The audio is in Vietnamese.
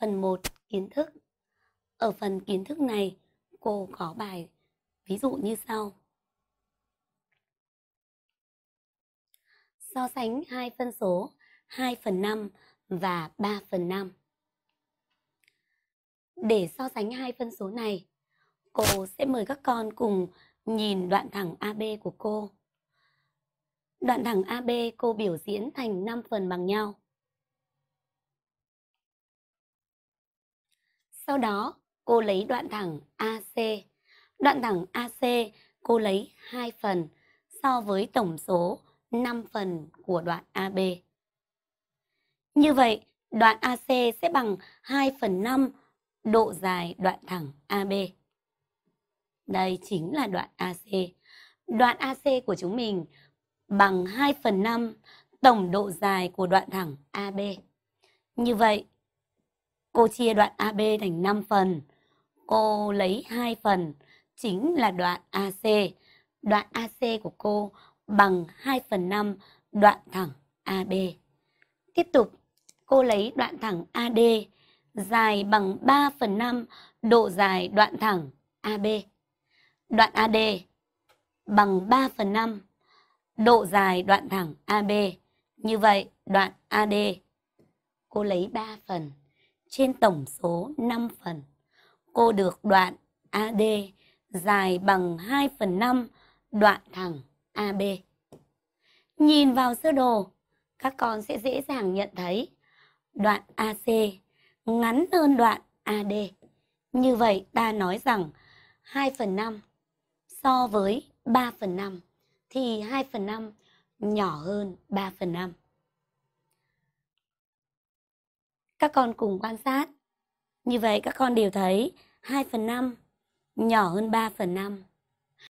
Phần 1 kiến thức. Ở phần kiến thức này, cô có bài ví dụ như sau. So sánh hai phân số 2 phần 5 và 3 phần 5. Để so sánh hai phân số này, cô sẽ mời các con cùng nhìn đoạn thẳng AB của cô. Đoạn thẳng AB cô biểu diễn thành 5 phần bằng nhau. Sau đó, cô lấy đoạn thẳng AC. Đoạn thẳng AC cô lấy 2 phần so với tổng số 5 phần của đoạn AB. Như vậy, đoạn AC sẽ bằng 2 phần 5 độ dài đoạn thẳng AB. Đây chính là đoạn AC. Đoạn AC của chúng mình bằng 2 phần 5 tổng độ dài của đoạn thẳng AB. Như vậy, cô chia đoạn AB thành 5 phần. Cô lấy 2 phần, chính là đoạn AC. Đoạn AC của cô bằng 2 phần 5 đoạn thẳng AB. Tiếp tục, cô lấy đoạn thẳng AD dài bằng 3 phần 5 độ dài đoạn thẳng AB. Đoạn AD bằng 3 phần 5 độ dài đoạn thẳng AB. Như vậy, đoạn AD cô lấy 3 phần trên tổng số 5 phần. Cô được đoạn AD dài bằng 2 phần 5 đoạn thẳng AB. Nhìn vào sơ đồ, các con sẽ dễ dàng nhận thấy đoạn AC ngắn hơn đoạn AD. Như vậy ta nói rằng 2 phần 5 so với 3 phần 5 thì 2 phần 5 nhỏ hơn 3 phần 5. Các con cùng quan sát. Như vậy các con đều thấy 2 phần 5 nhỏ hơn 3 phần 5